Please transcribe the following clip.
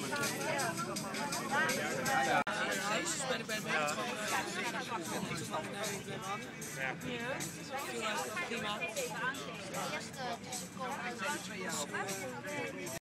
ben ik bij de ja. gewoon prima. Eerst tussenkomen.